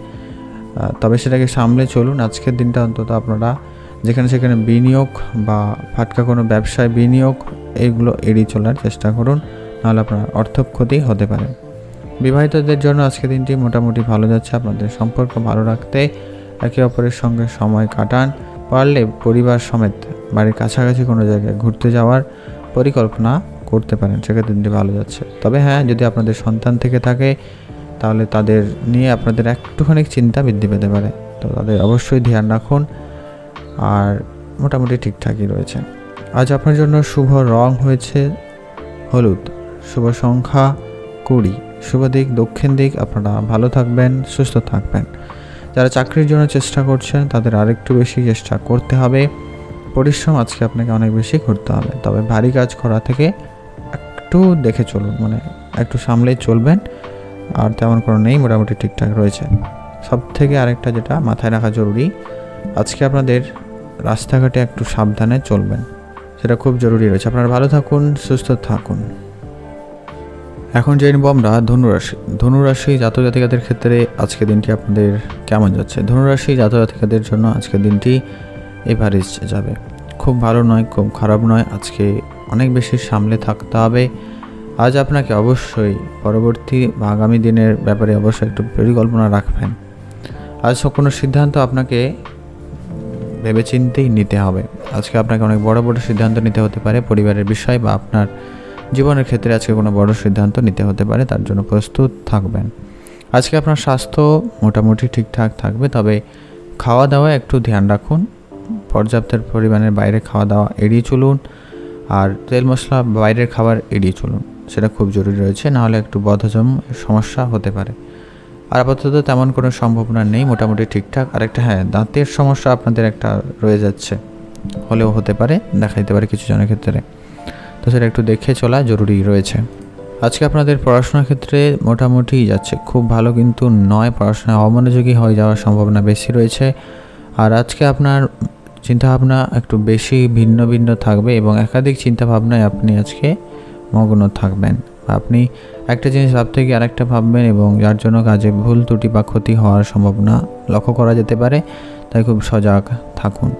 তবে সেটাকে সামলে চলুন। আজকের দিনটা অন্তত আপনারা যেখানে সেখানে বিনিয়োগ বা ফাটকা কোনো ব্যবসায় বিনিয়োগ এইগুলো এড়িয়ে চলার চেষ্টা করুন। নাহলে আপনার অর্থ ক্ষতি হতে পারে। বিবাহিতদের জন্য আজকে দিনটি মোটামুটি ভালো যাচ্ছে। আপনাদের সম্পর্ক ভালো রাখতে একে অপরের সঙ্গে সময় কাটান। পারলে পরিবার সমেত বাড়ির কাছাকাছি কোনো জায়গায় ঘুরতে যাওয়ার পরিকল্পনা করতে পারেন। সেক্ষেত্রে দিনটি ভালো যাচ্ছে। তবে হ্যাঁ যদি আপনাদের সন্তান থেকে থাকে, তাহলে তাদের নিয়ে আপনাদের একটুখানি চিন্তা বৃদ্ধি পেতে পারে। তো তাদের অবশ্যই ধ্যান রাখুন আর মোটামুটি ঠিকঠাকই রয়েছে। আজ আপনার জন্য শুভ রং হয়েছে হলুদ। শুভ সংখ্যা কুড়ি। শুভ দিক, দক্ষিণ দিক, আপনারা ভালো থাকবেন, সুস্থ থাকবেন। যারা চাকরির জন্য চেষ্টা করছেন, তাদের আরেকটু বেশি চেষ্টা করতে হবে। পরিশ্রম আজকে আপনাকে অনেক বেশি করতে হবে। তবে ভারী কাজ করা থেকে একটু দেখে চলুন মানে একটু সামলেই চলবেন। আর তেমন কোনো নেই, মোটামুটি ঠিকঠাক রয়েছে। সব থেকে আরেকটা যেটা মাথায় রাখা জরুরি, আজকে আপনাদের রাস্তাঘাটে একটু সাবধানে চলবেন। সেটা খুব জরুরি রয়েছে। আপনারা ভালো থাকুন, সুস্থ থাকুন। এখন জেনে নেব আমরা ধনুরাশি। ধনুরাশি জাতজাতিকাদের ক্ষেত্রে আজকের দিনটি আপনাদের কেমন যাচ্ছে? ধনুরাশি জাতজাতিকাদের জন্য আজকের দিনটি এভারেজ যাবে। খুব ভালো নয়, খুব খারাপ নয়, আজকে অনেক বেশি সামলে থাকতে হবে। আজ আপনাকে অবশ্যই পরবর্তী আগামী দিনের ব্যাপারে অবশ্যই একটু পরিকল্পনা রাখবেন। আজ কোনো সিদ্ধান্ত আপনাকে ভেবেচিন্তেই নিতে হবে। আজকে আপনাকে অনেক বড় বড় সিদ্ধান্ত নিতে হতে পারে, পরিবারের বিষয় বা আপনার জীবনের ক্ষেত্রে আজকে কোনো বড় সিদ্ধান্ত নিতে হতে পারে, তার জন্য প্রস্তুত থাকবেন। আজকে আপনার স্বাস্থ্য মোটামুটি ঠিকঠাক থাকবে, তবে খাওয়া দাওয়া একটু ধ্যান রাখুন। পর্যাপ্ত পরিমাণের বাইরে খাওয়া দাওয়া এড়িয়ে চলুন, আর তেল মশলা বাইরের খাবার এড়িয়ে চলুন, সেটা খুব জরুরি রয়েছে, নাহলে একটু বদহজম সমস্যা হতে পারে। আর আপাতত তেমন কোনো সম্ভাবনা নেই, মোটামুটি ঠিকঠাক। আরেকটা হ্যাঁ দাঁতের সমস্যা আপনাদের একটা রয়ে যাচ্ছে, হলেও হতে পারে, দেখা দিতে পারে কিছু জনের ক্ষেত্রে। তো সেটা একটু দেখে চলা জরুরি রয়েছে। আজকে আপনাদের পড়াশোনার ক্ষেত্রে মোটামুটি যাচ্ছে খুব ভালো কিন্তু নয় পড়াশোনায় অমনোযোগী হয়ে যাওয়ার সম্ভাবনা বেশি রয়েছে। আর আজকে আপনার চিন্তাভাবনা একটু বেশি ভিন্ন ভিন্ন থাকবে এবং একাধিক চিন্তাভাবনায় আপনি আজকে মগ্ন থাকবেন। আপনি একটা জিনিস ভাবতে গিয়ে আরেকটা ভাববেন এবং যার জন্য কাজে ভুল, ত্রুটি বা ক্ষতি হওয়ার সম্ভাবনা লক্ষ্য করা যেতে পারে, তাই খুব সজাগ থাকুন।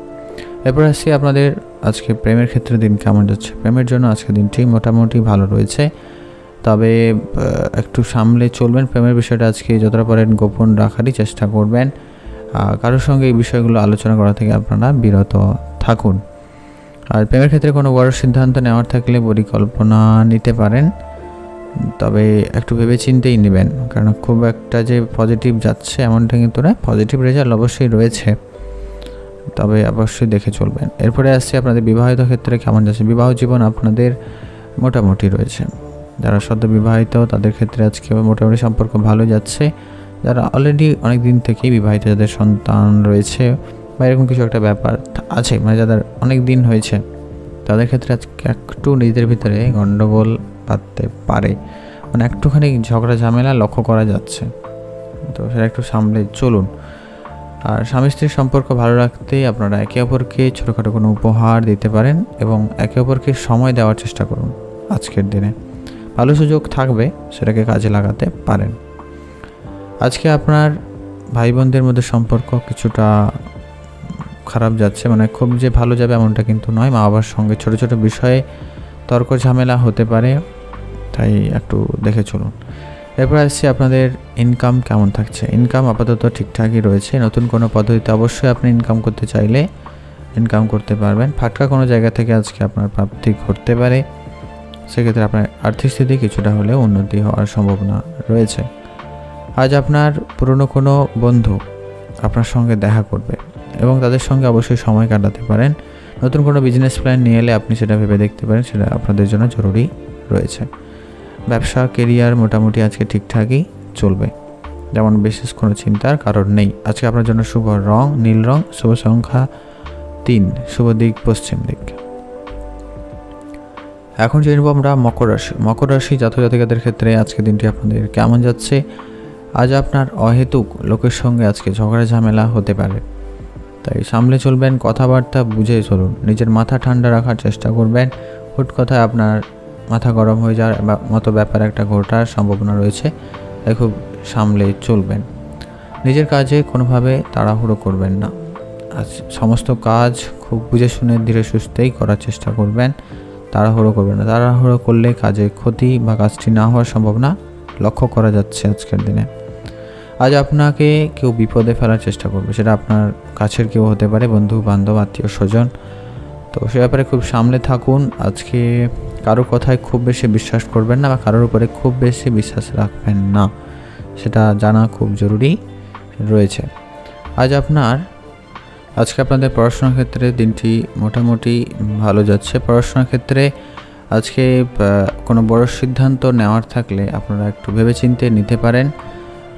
এরপর আসছি আপনাদের আজকে প্রেমের ক্ষেত্রে দিন কেমন যাচ্ছে? প্রেমের জন্য আজকে দিনটি মোটামুটি ভালো রয়েছে। তবে একটু সামলে চলবেন। প্রেমের বিষয়টা আজকে যতটা পারেন গোপন রাখারই চেষ্টা করবেন। কারোর সঙ্গে এই বিষয়গুলো আলোচনা করা থেকে আপনারা বিরত থাকুন। আর প্রেমের ক্ষেত্রে কোনো বড় সিদ্ধান্ত নেওয়ার থাকলে পরিকল্পনা নিতে পারেন। তবে একটু ভেবে চিন্তেই নেবেন। কারণ খুব একটা যে পজিটিভ যাচ্ছে, এমনটা কিন্তু না। পজিটিভ রেজাল্ট অবশ্যই রয়েছে। তবে অবশ্যই দেখে চলবেন। এরপরে আসছে আপনাদের বিবাহিত ক্ষেত্রে কেমন যাচ্ছে? বিবাহ জীবন আপনাদের মোটামুটি রয়েছে। যারা সদ্য বিবাহিত, তাদের ক্ষেত্রে আজকে মোটামুটি সম্পর্ক ভালো যাচ্ছে। যারা অলরেডি অনেক দিন থেকেই বিবাহিত, যাদের সন্তান রয়েছে বা এরকম কিছু একটা ব্যাপার আছে মানে যাদের অনেক দিন হয়েছে, তাদের ক্ষেত্রে আজকে একটু নিজেদের ভিতরে গণ্ডগোল পাততে পারে। মানে একটুখানি ঝগড়া ঝামেলা লক্ষ্য করা যাচ্ছে। তো সেটা একটু সামলে চলুন। আর স্বামী স্ত্রীর সম্পর্ক ভালো রাখতে আপনারা একে অপরকে ছোটোখাটো কোনো উপহার দিতে পারেন এবং একে অপরকে সময় দেওয়ার চেষ্টা করুন আজকের দিনে। ভালো সুযোগ থাকবে, সেটাকে কাজে লাগাতে পারেন। আজকে আপনার ভাই বোনদের মধ্যে সম্পর্ক কিছুটা খারাপ যাচ্ছে মানে খুব যে ভালো যাবে এমনটা কিন্তু নয়। মা বাবার সঙ্গে ছোট ছোট বিষয়ে তর্ক ঝামেলা হতে পারে, তাই একটু দেখে চলুন। এরপর আসছি আপনাদের ইনকাম কেমন থাকছে? ইনকাম আপাতত ঠিকঠাকই রয়েছে। নতুন কোনো পদ্ধতিতে অবশ্যই আপনি ইনকাম করতে চাইলে ইনকাম করতে পারবেন। ফাটকা কোনো জায়গা থেকে আজকে আপনার প্রাপ্তি ঘটতে পারে। সেক্ষেত্রে আপনার আর্থিক স্থিতি কিছুটা হলেও উন্নতি হওয়ার সম্ভাবনা রয়েছে। আজ আপনার পুরনো কোনো বন্ধু আপনার সঙ্গে দেখা করবে এবং তাদের সঙ্গে অবশ্যই সময় কাটাতে পারেন। নতুন কোনো বিজনেস প্ল্যান নিয়ে এলে আপনি সেটা ভেবে দেখতে পারেন, সেটা আপনাদের জন্য জরুরি রয়েছে। ব্যবসা কেরিয়ার মোটামুটি আজকে ঠিকঠাকই চলবে। যেমন বিশেষ কোনো চিন্তার কারণ নেই। আজকে আপনার জন্য শুভ রং, নীল রং, শুভ সংখ্যা তিন, শুভ দিক, পশ্চিম দিক। এখন জেনে আমরা মকর রাশি। মকর রাশি জাতকাতিকাদের ক্ষেত্রে আজকে দিনটি আপনাদের কেমন যাচ্ছে? আজ আপনার অহেতুক লোকের সঙ্গে আজকে ঝগড়া ঝামেলা হতে পারে। তাই সামলে চলবেন, কথাবার্তা বুঝে চলুন। নিজের মাথা ঠান্ডা রাখার চেষ্টা করবেন। হুট কথায় আপনার মাথা গরম হয়ে যাওয়ার মতো ব্যাপার একটা ঘটার সম্ভাবনা রয়েছে, তাই খুব সামলে চলবেন। নিজের কাজে কোনোভাবে তাড়াহুড়ো করবেন না। আজ সমস্ত কাজ খুব বুঝে শুনে ধীরে সুস্থেই করার চেষ্টা করবেন, তাড়াহুড়ো করবেন না। তাড়াহুড়ো করলে কাজে ক্ষতি বা কাজটি না হওয়ার সম্ভাবনা লক্ষ্য করা যাচ্ছে আজকের দিনে। আজ আপনাকে কেউ বিপদে ফেলার চেষ্টা করবে, সেটা আপনার কাছের কেউ হতে পারে, বন্ধু, বান্ধব, আত্মীয়, স্বজন। তো সে ব্যাপারে খুব সামলে থাকুন। আজকে কারোর কথায় খুব বেশি বিশ্বাস করবেন না বা কারোর উপরে খুব বেশি বিশ্বাস রাখবেন না। সেটা জানা খুব জরুরি রয়েছে। আজ আপনার, আজকে আপনাদের পড়াশোনার ক্ষেত্রে দিনটি মোটামুটি ভালো যাচ্ছে। পড়াশোনার ক্ষেত্রে আজকে কোনো বড় সিদ্ধান্ত নেওয়ার থাকলে আপনারা একটু ভেবেচিন্তে নিতে পারেন।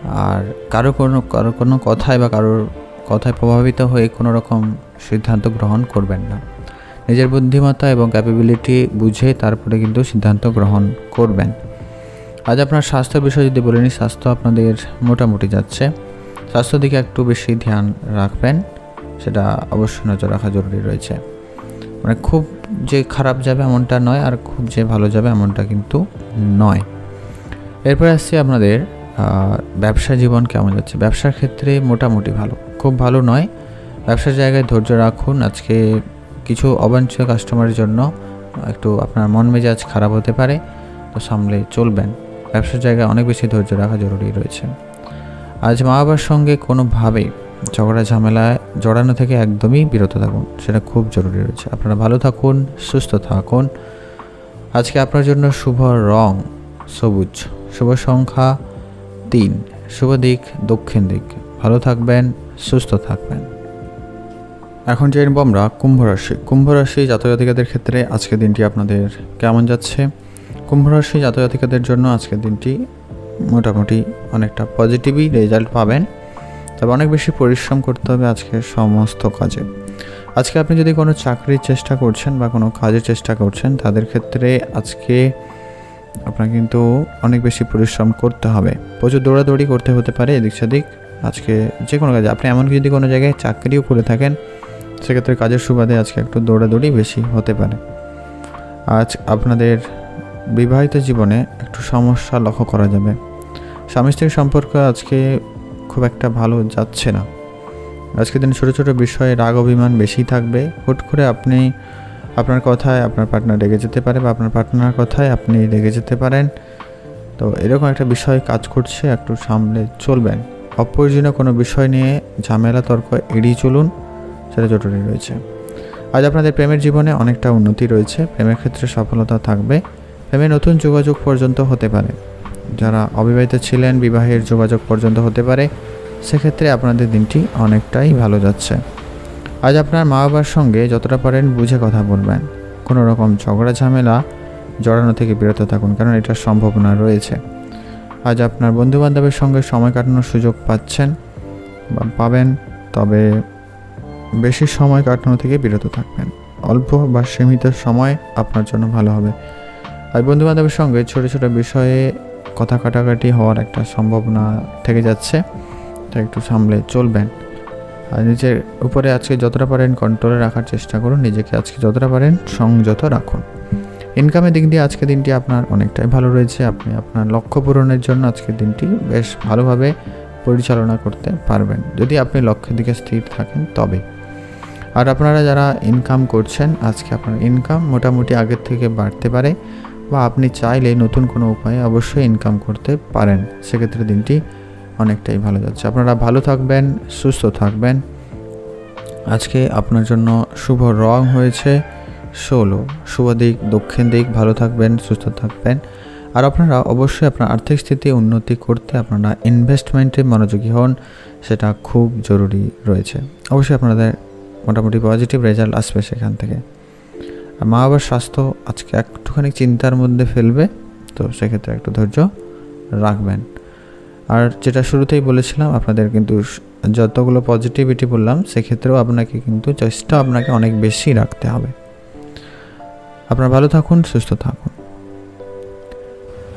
আর কারও কোনো কারও কোনো কথায় বা কারোর কথায় প্রভাবিত হয়ে কোনো রকম সিদ্ধান্ত গ্রহণ করবেন না। নিজের বুদ্ধিমত্তা এবং ক্যাপাবিলিটি বুঝে তারপরে কিন্তু সিদ্ধান্ত গ্রহণ করবেন। আজ আপনার স্বাস্থ্য বিষয়ে যদি বলে স্বাস্থ্য আপনাদের মোটামুটি যাচ্ছে। স্বাস্থ্য দিকে একটু বেশি ধ্যান রাখবেন, সেটা অবশ্যই নজর রাখা জরুরি রয়েছে। মানে খুব যে খারাপ যাবে এমনটা নয়, আর খুব যে ভালো যাবে এমনটা কিন্তু নয়। এরপরে আসছি আপনাদের ব্যবসা জীবন কেমন যাচ্ছে? ব্যবসার ক্ষেত্রে মোটামুটি ভালো। খুব ভালো নয়। ব্যবসার জায়গায় ধৈর্য রাখুন। আজকে কিছু অবাঞ্ছিত কাস্টমারের জন্য একটু আপনার মন মেজাজ খারাপ হতে পারে, তো সামলে চলবেন। ব্যবসার জায়গায় অনেক বেশি ধৈর্য রাখা জরুরি রয়েছে। আজ মা বাবার সঙ্গে কোনোভাবেই ঝগড়া ঝামেলায় জড়ানো থেকে একদমই বিরত থাকুন, সেটা খুব জরুরি রয়েছে। আপনারা ভালো থাকুন, সুস্থ থাকুন। আজকে আপনার জন্য শুভ রং সবুজ, শুভ সংখ্যা তিন, শুভ দিক দক্ষিণ দিক। ভালো থাকবেন, সুস্থ থাকবেন। এখন জেনব আমরা কুম্ভ রাশি। কুম্ভ রাশি জাতজাতিকাদের ক্ষেত্রে আজকের দিনটি আপনাদের কেমন যাচ্ছে? কুম্ভ রাশি জাতজাতিকাদের জন্য আজকের দিনটি মোটামুটি অনেকটা পজিটিভই রেজাল্ট পাবেন। তবে অনেক বেশি পরিশ্রম করতে হবে আজকে সমস্ত কাজে। আজকে আপনি যদি কোনো চাকরির চেষ্টা করছেন বা কোনো কাজের চেষ্টা করছেন, তাদের ক্ষেত্রে আজকে আপনার কিন্তু অনেক বেশি পরিশ্রম করতে হবে। প্রচুর দৌড়াদৌড়ি করতে হতে পারে, এদিক সেদিক। আজকে যে কোনো কাজে, আপনি এমনকি যদি কোনো জায়গায় চাকরিও করে থাকেন সেক্ষেত্রে কাজের সুবাদে আজকে একটু দৌড়াদৌড়ি বেশি হতে পারে। আজ আপনাদের বিবাহিত জীবনে একটু সমস্যা লক্ষ্য করা যাবে। স্বামী স্ত্রীর সম্পর্ক আজকে খুব একটা ভালো যাচ্ছে না। আজকে দিন ছোটো ছোটো বিষয়ে রাগ অভিমান বেশি থাকবে। হুট করে আপনি আপনার কথায় আপনার পার্টনার রেগে যেতে পারে বা আপনার পার্টনার কথায় আপনি রেগে যেতে পারেন। তো এরকম একটা বিষয় কাজ করছে, একটু সামলে চলবেন। অপ্রয়োজনীয় কোনো বিষয় নিয়ে ঝামেলা, তর্ক এড়িয়ে চলুন। সেটা জরুরি রয়েছে। আজ আপনাদের প্রেমের জীবনে অনেকটা উন্নতি রয়েছে। প্রেমের ক্ষেত্রে সফলতা থাকবে। প্রেমে নতুন যোগাযোগ পর্যন্ত হতে পারে। যারা অবিবাহিত ছিলেন, বিবাহের যোগাযোগ পর্যন্ত হতে পারে, সেক্ষেত্রে আপনাদের দিনটি অনেকটাই ভালো যাচ্ছে। আজ আপনার মা বাবার সঙ্গে যতটা পারেন বুঝে কথা বলবেন। কোনো রকম ঝগড়া, ঝামেলা, জড়ানো থেকে বিরত থাকুন, কারণ এটার সম্ভাবনা রয়েছে। আজ আপনার বন্ধুবান্ধবের সঙ্গে সময় কাটানোর সুযোগ পাচ্ছেন বা পাবেন, তবে বেশি সময় কাটানো থেকে বিরত থাকবেন। অল্প বা সীমিত সময় আপনার জন্য ভালো হবে। আর বন্ধুবান্ধবের সঙ্গে ছোটো ছোটো বিষয়ে কথা কাটাকাটি হওয়ার একটা সম্ভাবনা থেকে যাচ্ছে। তা একটু সামলে চলবেন। আর নিজের উপরে আজকে যতটা পারেন কন্ট্রোলে রাখার চেষ্টা করুন। নিজেকে আজকে যতটা পারেন সংযত রাখুন। ইনকামের দিক দিয়ে আজকের দিনটি আপনার অনেকটাই ভালো রয়েছে। আপনি আপনার লক্ষ্য পূরণের জন্য আজকের দিনটি বেশ ভালোভাবে পরিচালনা করতে পারবেন। যদি আপনি লক্ষ্যের দিকে স্থির থাকেন, তবে আর আপনারা যারা ইনকাম করছেন, আজকে আপনার ইনকাম মোটামুটি আগের থেকে বাড়তে পারে বা আপনি চাইলে নতুন কোনো উপায়ে অবশ্যই ইনকাম করতে পারেন। সেক্ষেত্রে দিনটি অনেকটাই ভালো যাচ্ছে। আপনারা ভালো থাকবেন, সুস্থ থাকবেন। আজকে আপনার জন্য শুভ রং হয়েছে ষোলো। শুভ দিক, দক্ষিণ দিক, ভালো থাকবেন, সুস্থ থাকবেন। আর আপনারা অবশ্যই আপনার আর্থিক স্থিতি উন্নতি করতে আপনারা ইনভেস্টমেন্টে মনোযোগী হন, সেটা খুব জরুরি রয়েছে। অবশ্যই আপনাদের মোটামুটি পজিটিভ রেজাল্ট আসবে সেখান থেকে। আর মা বাবার স্বাস্থ্য আজকে একটুখানি চিন্তার মধ্যে ফেলবে, তো সেক্ষেত্রে একটু ধৈর্য রাখবেন। আর যেটা শুরুতেই বলেছিলাম, আপনাদের কিন্তু যতগুলো পজিটিভিটি বললাম, সেক্ষেত্রেও আপনাকে কিন্তু চেষ্টা আপনাকে অনেক বেশি রাখতে হবে। আপনারা ভালো থাকুন, সুস্থ থাকুন।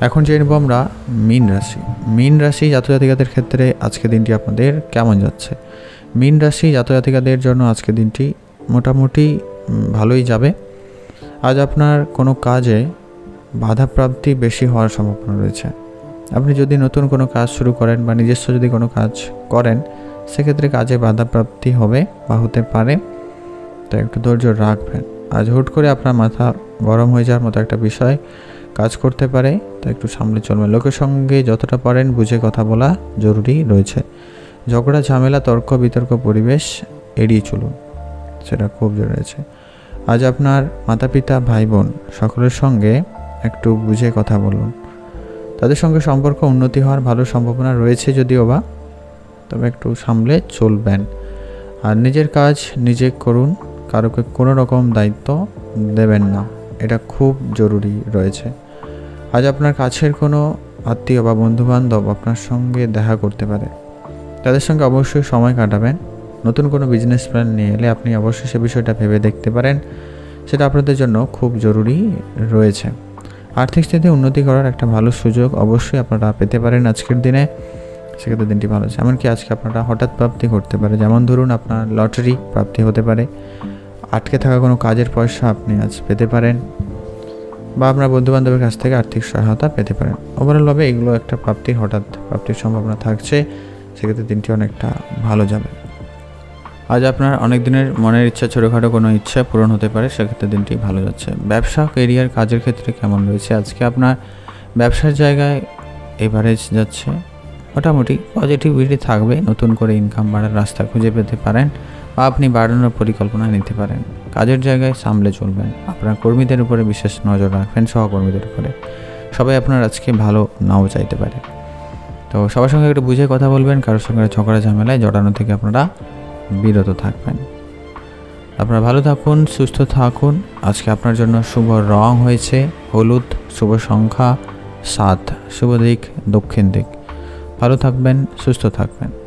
এখন জেনে নেব আমরা মিন রাশি। মিন রাশি জাতজাতিকাদের ক্ষেত্রে আজকে দিনটি আপনাদের কেমন যাচ্ছে? মিন রাশি জাতজাতিকাদের জন্য আজকে দিনটি মোটামুটি ভালোই যাবে। আজ আপনার কোনো কাজে বাধাপ্রাপ্তি বেশি হওয়ার সম্ভাবনা রয়েছে। আপনি যদি নতুন কোনো কাজ শুরু করেন বা নিজস্ব যদি কোনো কাজ করেন, সেক্ষেত্রে কাজে বাধাপ্রাপ্তি হবে বা হতে পারে। তো একটু ধৈর্য রাখবেন। আজ হুট করে আপনার মাথা গরম হয়ে যাওয়ার মতো একটা বিষয় কাজ করতে পারে। তো একটু সামনে চলবেন লোকের সঙ্গে যতটা পারেন বুঝে কথা বলা জরুরি রয়েছে। ঝগড়া, ঝামেলা, তর্ক, বিতর্ক, পরিবেশ এড়িয়ে চলুন। সেটা খুব জরুরি আছে। আজ আপনার মাতা পিতা ভাই বোন সকলের সঙ্গে একটু বুঝে কথা বলুন। তাদের সঙ্গে সম্পর্ক উন্নতি হওয়ার ভালো সম্ভাবনা রয়েছে যদিও বা, তবে একটু সামলে চলবেন। আর নিজের কাজ নিজে করুন, কারোকে কোনো রকম দায়িত্ব দেবেন না। এটা খুব জরুরি রয়েছে। আজ আপনার কাছের কোনো আত্মীয় বা বন্ধুবান্ধব আপনার সঙ্গে দেখা করতে পারে। তাদের সঙ্গে অবশ্যই সময় কাটাবেন। নতুন কোনো বিজনেস প্ল্যান নিয়ে এলে আপনি অবশ্যই সে বিষয়টা ভেবে দেখতে পারেন। সেটা আপনাদের জন্য খুব জরুরি রয়েছে। আর্থিক স্থিতি উন্নতি করার একটা ভালো সুযোগ অবশ্যই আপনারা পেতে পারেন আজকের দিনে। সেক্ষেত্রে দিনটি ভালো আছে এমনকি আজকে আপনারা হঠাৎ প্রাপ্তি করতে পারে। যেমন ধরুন আপনার লটারি প্রাপ্তি হতে পারে। আটকে থাকা কোনো কাজের পয়সা আপনি আজ পেতে পারেন। বা আপনার বন্ধুবান্ধবের কাছ থেকে আর্থিক সহায়তা পেতে পারেন। ওভারঅলভাবে এগুলো একটা প্রাপ্তির হঠাৎ প্রাপ্তির সম্ভাবনা থাকছে। সেক্ষেত্রে দিনটি অনেকটা ভালো যাবে। আজ আপনার অনেক দিনের মনের ইচ্ছা, ছোটোখাটো কোনো ইচ্ছা পূরণ হতে পারে, সেক্ষেত্রে দিনটি ভালো যাচ্ছে। ব্যবসা কেরিয়ার কাজের ক্ষেত্রে কেমন রয়েছে? আজকে আপনার ব্যবসার জায়গায় এভারেজ যাচ্ছে। মোটামুটি পজিটিভিটি থাকবে, নতুন করে ইনকাম বাড়ার রাস্তা খুঁজে পেতে পারেন বা আপনি বাড়ানোর পরিকল্পনা নিতে পারেন। কাজের জায়গায় সামলে চলবেন। আপনার কর্মীদের উপরে বিশেষ নজর রাখবেন, সহকর্মীদের উপরে। সবাই আপনার আজকে ভালো নাও চাইতে পারে। তো সবার সঙ্গে একটু বুঝে কথা বলবেন, কারোর সঙ্গে ঝগড়া ঝামেলায় জড়ানো থেকে আপনারা বিরত থাকবেন। আপনারা ভালো থাকুন, সুস্থ থাকুন। আজকে আপনার জন্য শুভ রং হয়েছে, হলুদ, শুভ সংখ্যা সাত, শুভ দিক, দক্ষিণ দিক। ভালো থাকবেন, সুস্থ থাকবেন।